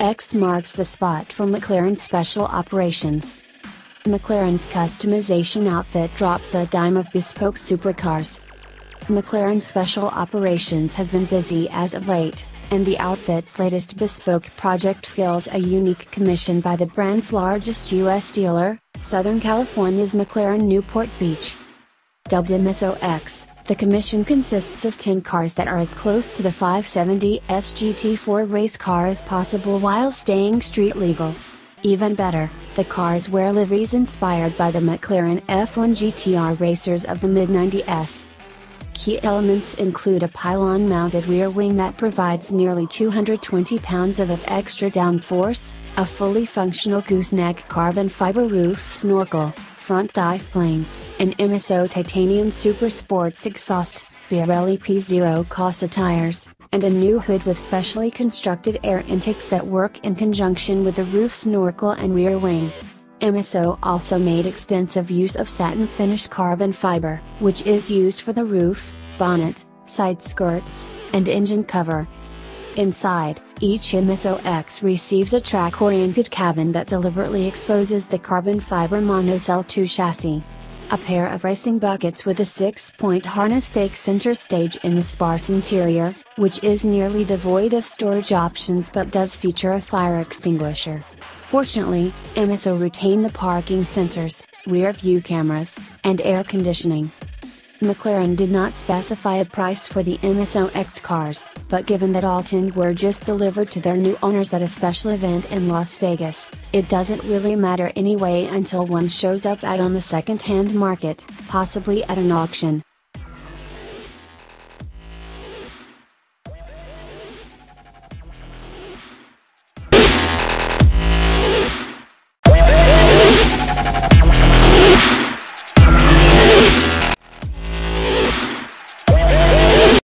X marks the spot for McLaren special operations. McLaren's customization outfit drops a dime of bespoke supercars. McLaren Special Operations has been busy as of late, and the outfit's latest bespoke project fills a unique commission by the brand's largest U.S. dealer, Southern California's McLaren Newport Beach. Dubbed MSO X, the commission consists of 10 cars that are as close to the 570S GT4 race car as possible while staying street legal. Even better, the cars wear liveries inspired by the McLaren F1 GTR racers of the mid-90s. Key elements include a pylon-mounted rear wing that provides nearly 220 pounds of extra downforce, a fully functional gooseneck carbon fiber roof snorkel, front dive planes, an MSO titanium super sports exhaust, Pirelli P Zero Corsa tires, and a new hood with specially constructed air intakes that work in conjunction with the roof snorkel and rear wing. MSO also made extensive use of satin finished carbon fiber, which is used for the roof, bonnet, side skirts, and engine cover. Inside, each MSOX receives a track-oriented cabin that deliberately exposes the carbon fiber monocell 2 chassis. A pair of racing buckets with a 6-point harness take center stage in the sparse interior, which is nearly devoid of storage options but does feature a fire extinguisher. Fortunately, MSO retain the parking sensors, rear view cameras, and air conditioning. McLaren did not specify a price for the MSO X cars, but given that all 10 were just delivered to their new owners at a special event in Las Vegas, it doesn't really matter anyway until one shows up out on the second-hand market, possibly at an auction.